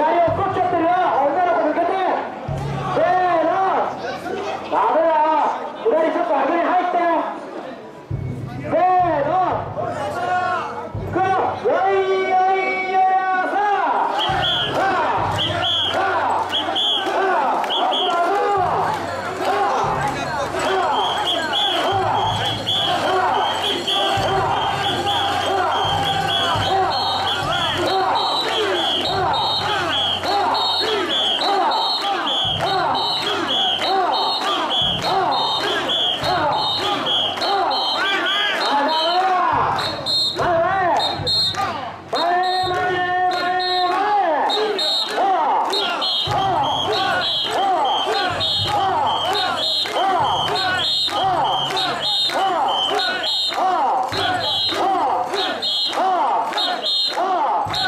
Cario Coche.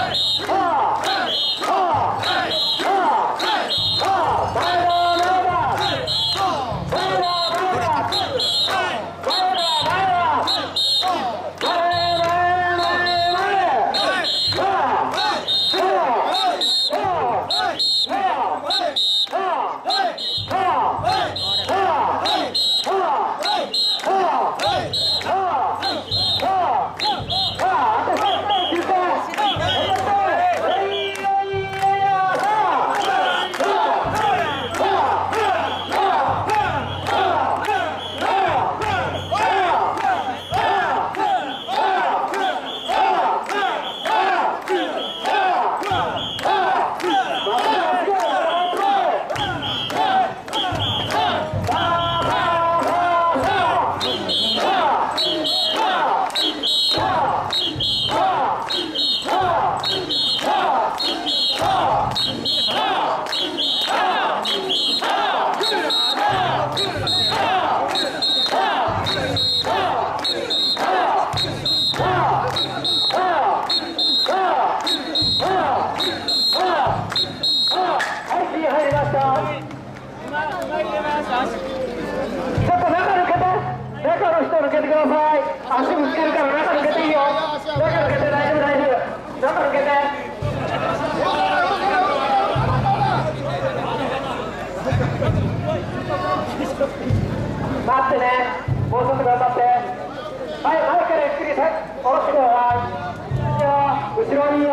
Ha! Ha! 足ぶつけるから中抜けていいよ中抜けて大丈夫大丈夫中抜けて。待ってね。もうちょっと頑張って。はい前からゆっくり下ろしてくださいいいよ後ろにいいよ。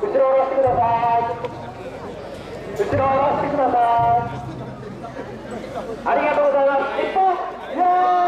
後ろ下ろしてください。後ろ下ろしてください。ありがとうございます。日本